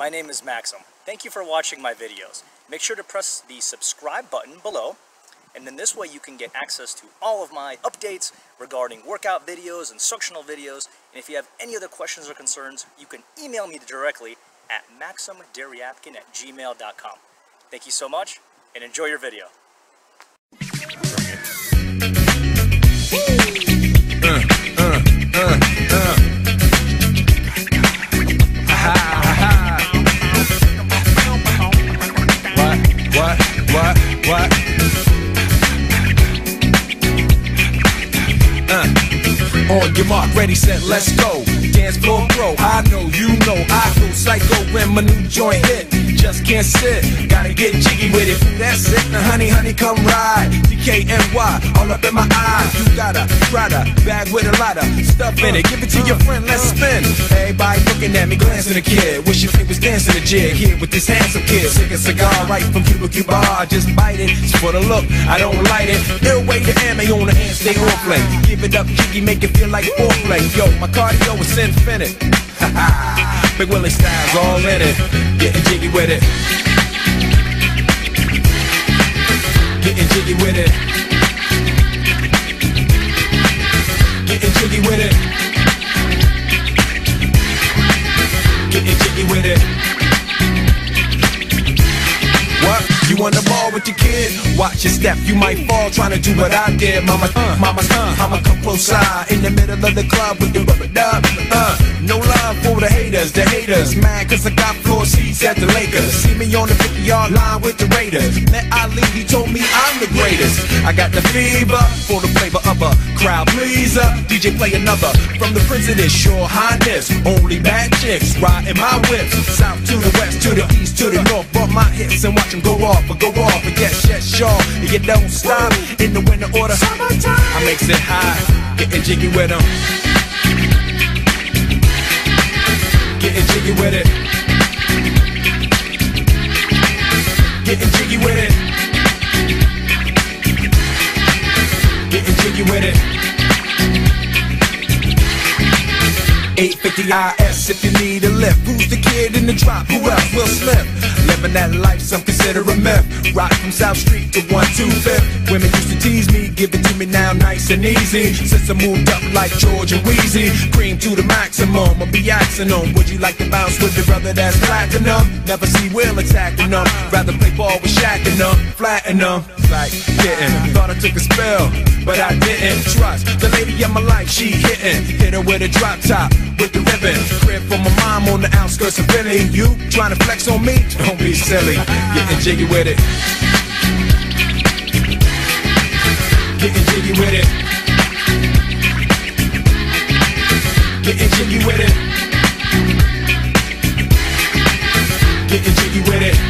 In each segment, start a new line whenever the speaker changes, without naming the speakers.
my name is Maksim. Thank you for watching my videos. Make sure to press the subscribe button below, and then this way you can get access to all of my updates regarding workout videos, and instructional videos, and if you have any other questions or concerns, you can email me directly at maksimderyabkin at gmail.com. Thank you so much, and enjoy your video.
What, what, what? Uh. On your mark, ready, set, let's go. Dance floor pro, I know, you know, I go psycho when my new joint hit. Just can't sit, gotta get jiggy with it. That's it, now honey, honey, come ride. DKNY, all up in my eyes. You got a Prada bag with a lot of stuff in it. Give it to your friend, let's spin. Everybody looking at me, glancing a kid. Wish your was dancing a jig here with this handsome kid. Sick a cigar right from Cuba Cuba. Just bite it. It's for the look, I don't light it. Ill way to ammo on the hand, stay on play. Give it up, jiggy, make it feel like foreplay. Yo, my cardio is infinite. Big Willie style's all in it. Getting jiggy with it. Getting jiggy with it. Getting jiggy with it. Getting jiggy with it. What? You on the ball with your kid? Watch your step, you might fall trying to do what I did. Mama, uh, mama, uh, mama, come close side in the middle of the club with the rubber dub. Uh, no love for the haters, the haters. Mad cause I got floor seats at the Lakers. See me on the 50 yard line with the Raiders. Met Ali, he told me I'm the greatest. I got the fever for the flavor of a crowd pleaser. DJ play another from the this Your Highness. Only bad chicks riding my whips. South to the west, to the east, to the north. Bump my hips and watch them go off, or go off. And yes, yes, sure. You don't stop in the winter order. I makes it high, getting jiggy with them. Getting jiggy with it. Getting jiggy with it. Getting jiggy with it. 850 IS if you need a lift. Who's the kid in the drop? Who else will slip? Living that life, some consider a myth. Rock from South Street to 125th. Women used to tease me, give it to me now nice and easy. Since I moved up like Georgia Wheezy, cream to the maximum. I'll be asking them, would you like to bounce with the brother that's platinum? Never see Will attacking them. Rather play ball with Shaq and them, flatten them. Like getting, thought I took a spell, but I didn't trust the lady of my life. She hitting, hit her with a drop top with the ribbon. Crib for my mom on the outskirts of Philly. You trying to flex on me? Don't be silly. Getting jiggy with it. Getting jiggy with it. Getting jiggy with it. Getting jiggy with it.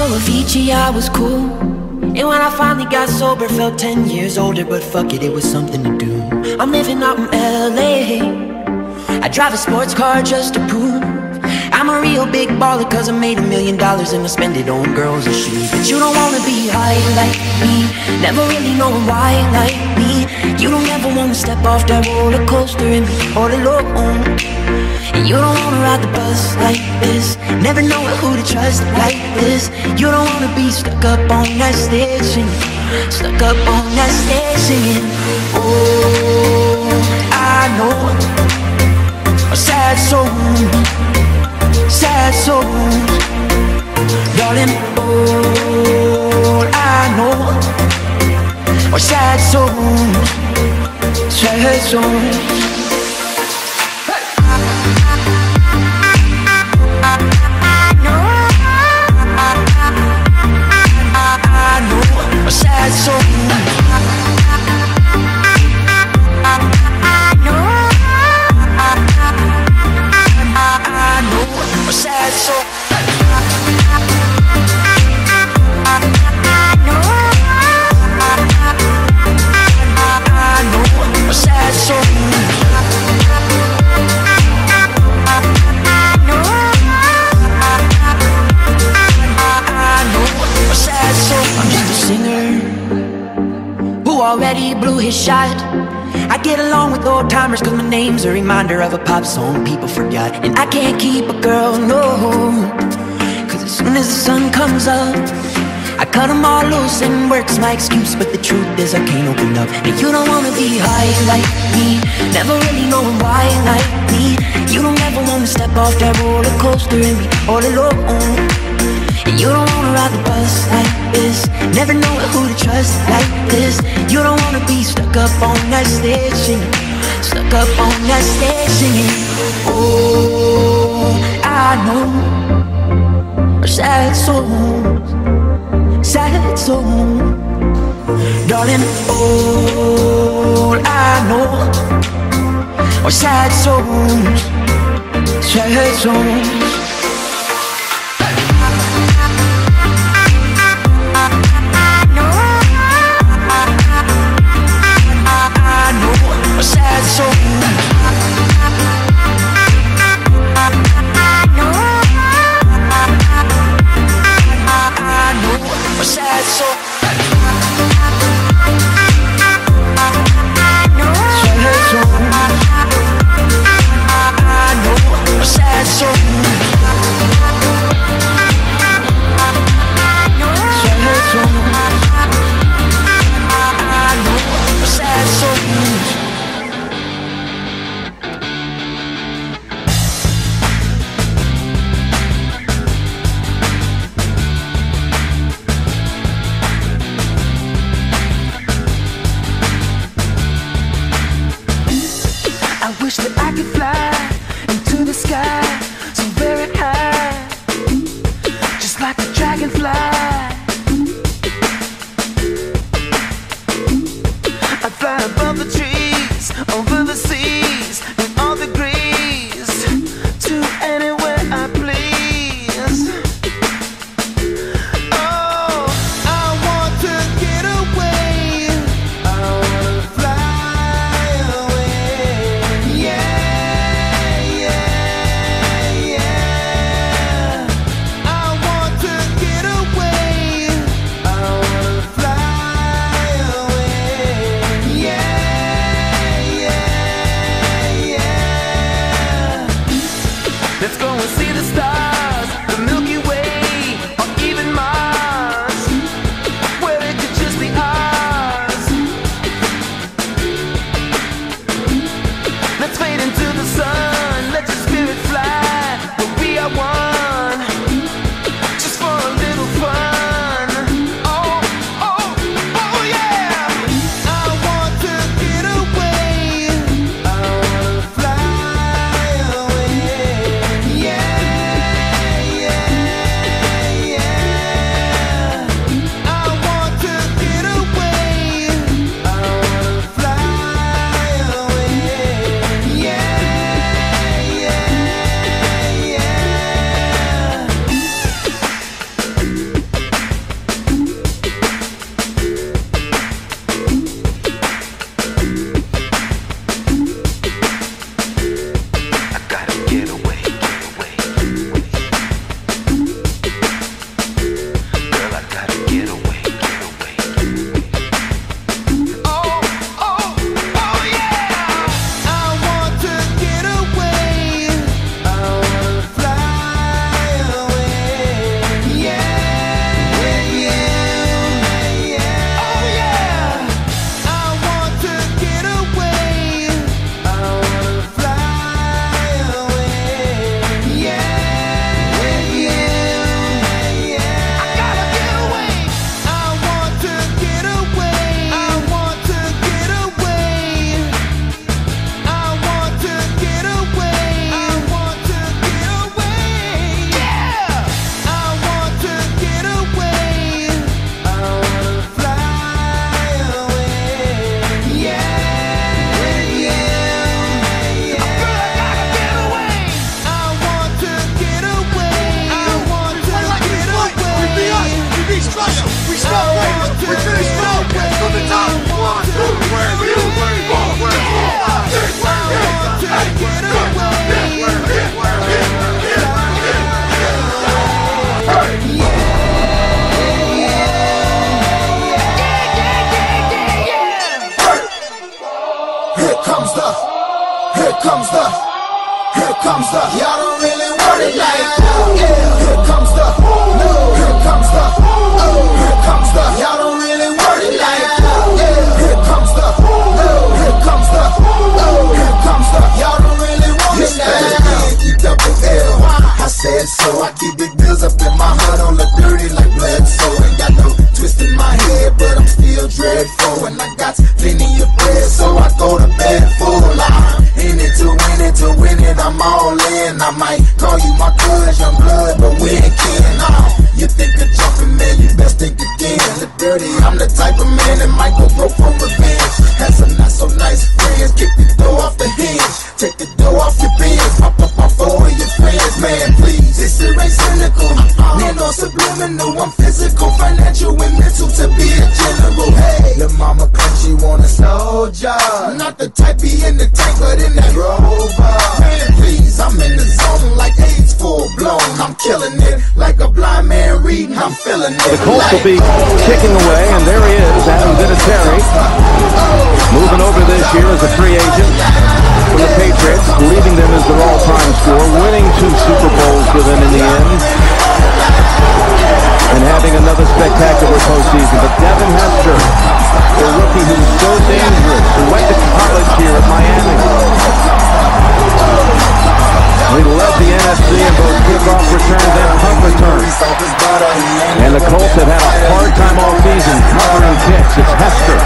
I was cool And when I finally got sober Felt 10 years older But fuck it, it was something to do I'm living out in L.A. I drive a sports car just to prove I'm a real big baller Cause I made a million dollars And I spend it on girls and shoes But you don't wanna be high like me. Never really knowing why like me. You don't ever wanna step off that roller coaster And be all alone. And you don't wanna ride the bus like this. Never know who to trust like this. You don't wanna be stuck up on that stage singing. Stuck up on that stage singing. Oh, I know A sad soul Sad soul Darling, all I know Are sad souls Sad souls pop song people forgot And I can't keep a girl, no. Cause as soon as the sun comes up I cut them all loose and work's my excuse But the truth is I can't open up. And you don't wanna be high like me Never really knowing why like me. You don't ever wanna step off that roller coaster And be all alone. And you don't wanna ride the bus like this Never know who to trust like this. You don't wanna be stuck up on that stage Stuck up on that stage singing Oh, I know. Sad souls Sad souls Darling, all I know. Are sad souls Sad sky. Souls
comes the, here comes the, here comes the. y'all don't really want it like, yeah. Here comes the, no, here comes the, oh, here comes the, y'all don't really want it like, yeah. Here comes the, no, here comes the, oh, here comes the, y'all don't really want it like, you double L. I said so, I keep big bills up in my heart on the dirty like blood, so ain't got no twist in my head, but I'm dreadful, and I got plenty of bread, so I go to bed full. I'm in it to win it, to win it, I'm all in. I might call you my cousin blood, but we ain't kin. Nah, you think of jumping, man, you best think again. The dirty, I'm the type of man that might go broke for revenge. Had some not so nice friends, kick the door off the hinge, take the dough off your bins, pop up my four of your friends, man, please. This shit ain't cynical, man, no subliminal, I'm physical, financial, and mental to be a general. Hey, the mama country want a soldier, not the type be in the tank, but in that rover. Man, please, I'm in the zone like AIDS full blown. I'm killing it like I'm feeling it.
The Colts will be kicking away, and there he is, Adam Vinatieri, moving over this year as a free agent from the Patriots, leaving them as their all-time scorer, winning two Super Bowls with them in the end, and having another spectacular postseason. But Devin Hester, the rookie who's so dangerous, who went to college here at Miami. He led the NFC in both kickoff returns and punt returns. And the Colts have had a hard time all season covering kicks. It's Hester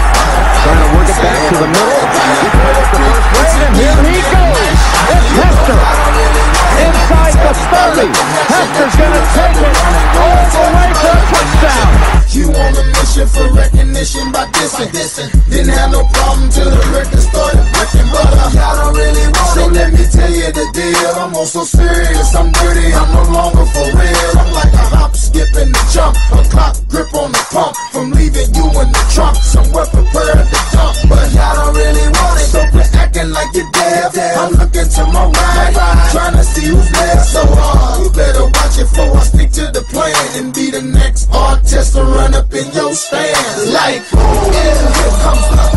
trying to work it back to the middle. He the first And here he goes. It's Hester inside the 30. Hester's going to take it all the way for a touchdown.
You on a mission for recognition by dissing. Didn't have no problem till the record started breaking, but y'all don't really want So let me tell you the deal. I'm on so serious, I'm dirty, I'm no longer for real. I'm like a hop, skip, and a jump, a clock grip on the pump. From leaving you in the trunk, somewhere prepared in your stand. Like, yeah, here comes the,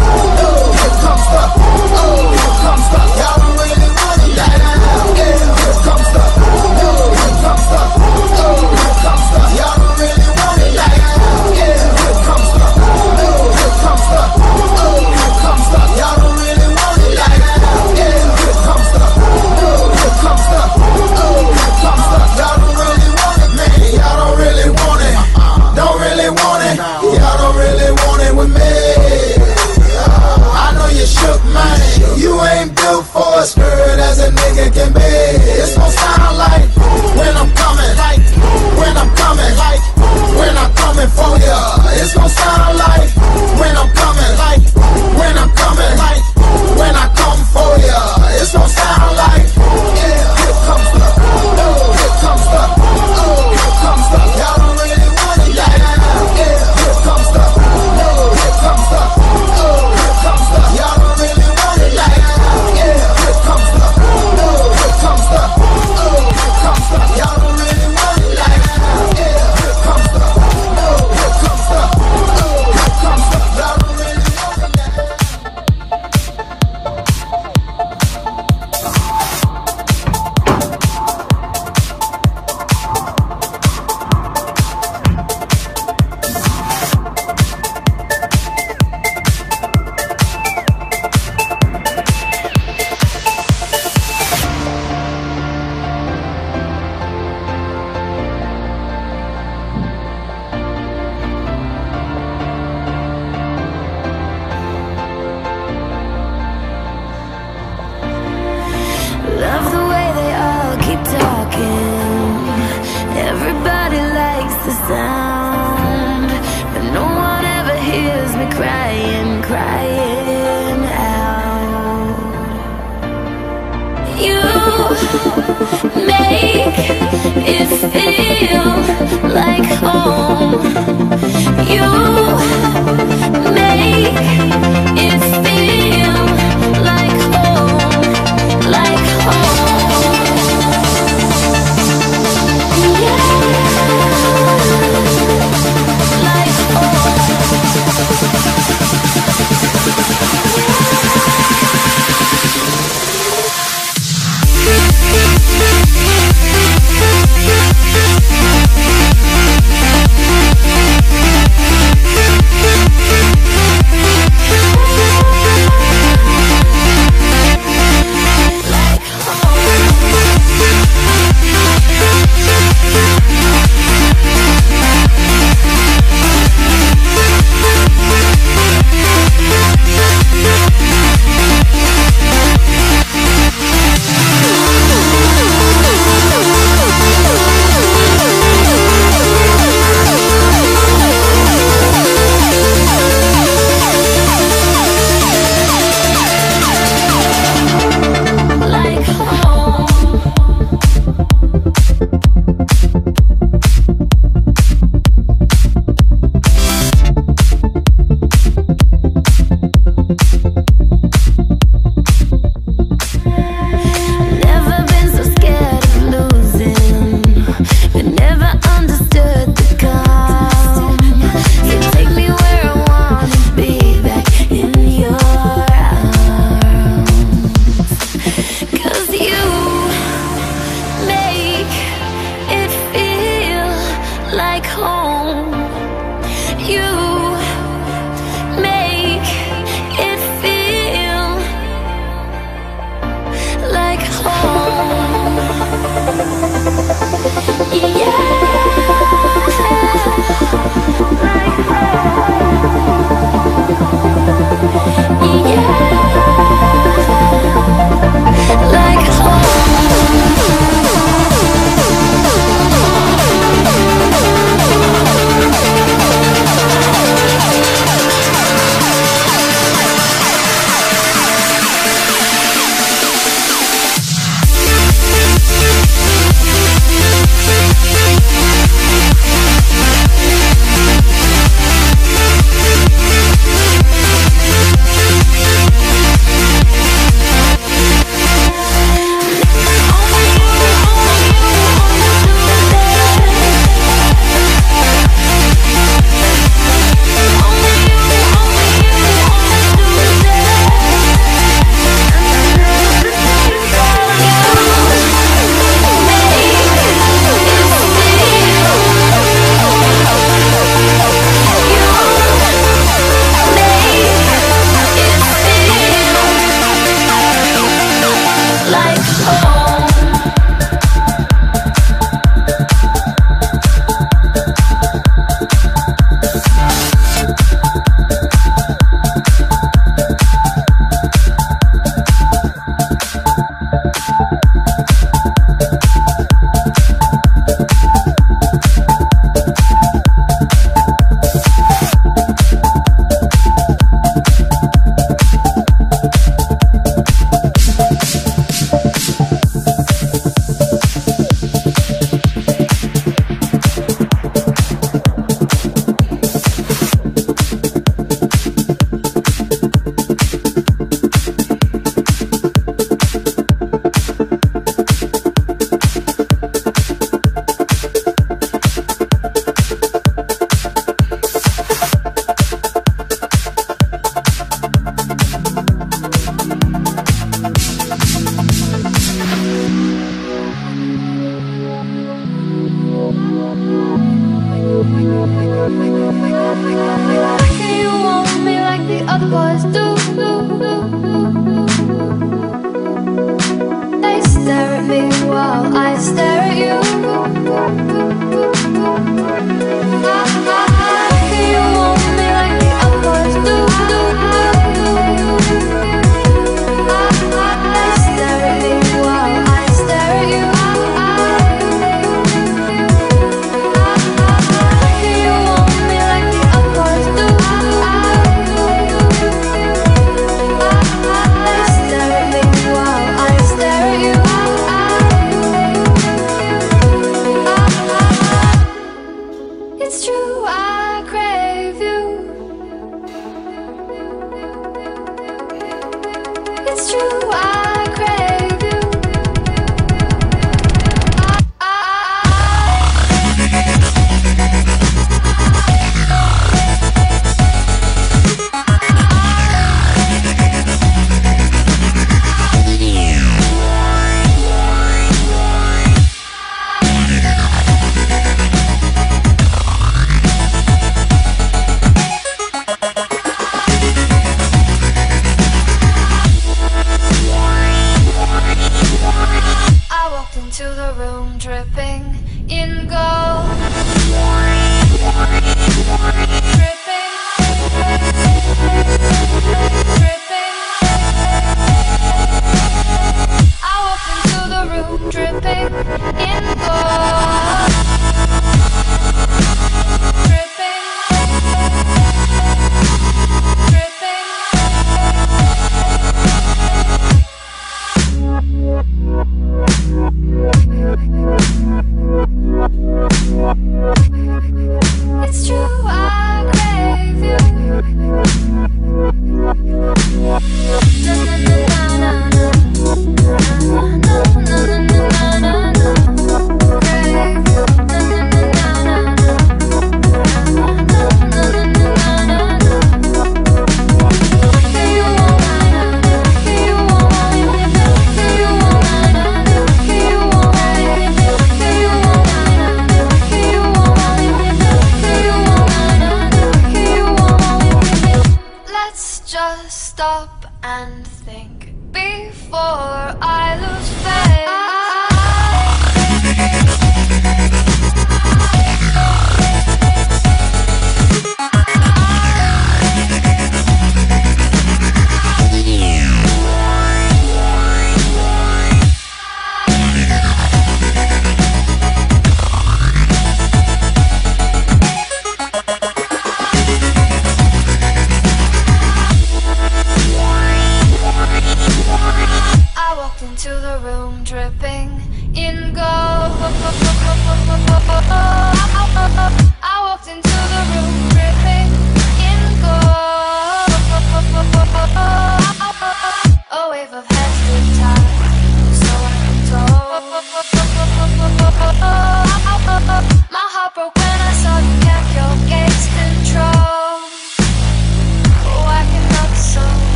crying, crying out. You make it feel like home. You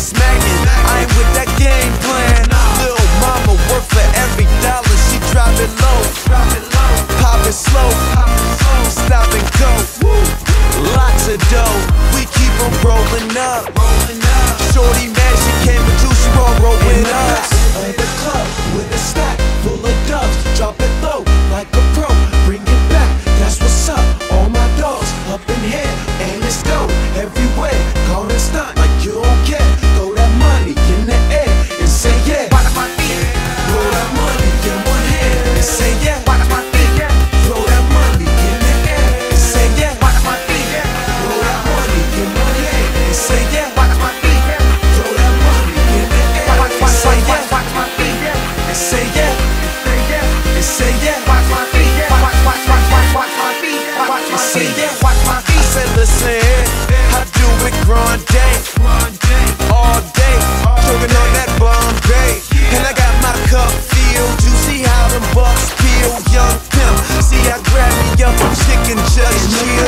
smacking. I
ain't with that
game plan. Little mama work for every dollar, she drop it low. Pop it slow, stop and go. Lots of dough, we keep on rolling up.
Cause she